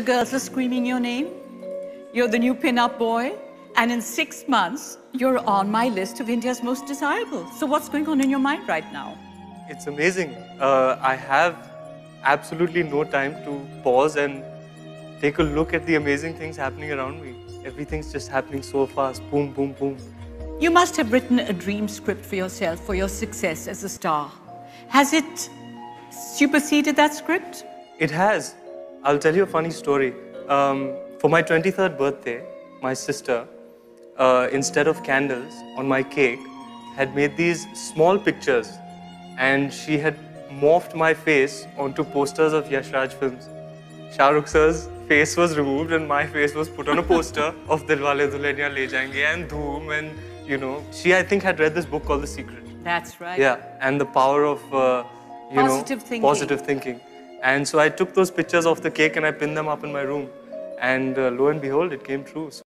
The girls are screaming your name. You're the new pin-up boy. And in six months, you're on my list of India's most desirable. So what's going on in your mind right now? It's amazing. Uh, I have absolutely no time to pause and take a look at the amazing things happening around me. Everything's just happening so fast. Boom, boom, boom. You must have written a dream script for yourself for your success as a star. Has it superseded that script? It has. I'll tell you a funny story. Um, for my 23rd birthday, my sister, uh, instead of candles on my cake, had made these small pictures and she had morphed my face onto posters of Yash Raj films. Shah Rukh sir's face was removed and my face was put on a poster of Dilwale Dulhaniya Le Jayenge and Dhoom and, you know, she I think had read this book called The Secret. That's right. Yeah, and the power of, uh, you Positive know, thinking. positive thinking. And so I took those pictures of the cake and I pinned them up in my room. And uh, lo and behold, it came true.